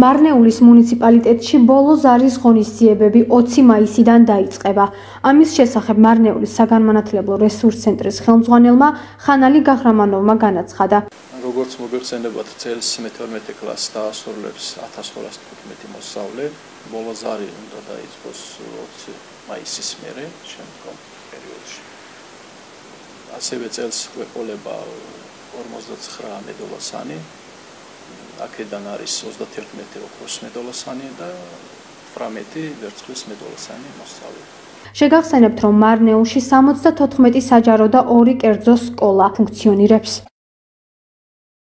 მარნეულის მუნიციპალიტეტში ბოლო ზარის ღონისძიებები 20 მაისიდან დაიწყება. ამის შესახებ მარნეულის საგანმანათლებლო რესურს ცენტრის ხელმძღვანელმა ხანალი გახრამანოვმა განაცხადა. როგორც მოგეხსენებათ, წელს მე-12 კლასს დაასრულებს 1915 მოსწავლე. ბოლო ზარი უნდა დაიწყოს 20 მაისის მერე, შემდგომ პერიოდში. ასევე წელს გვეყოლება 59 მედოლოსანი, აქედან არის 31 ოქროს მედალოსანი და 18 ვერცხლის მედალოსანი მოსწავლე. შეგახსენებთ, რომ მარნეულში 74 საჯარო და 2 კერძო სკოლა ფუნქციონირებს.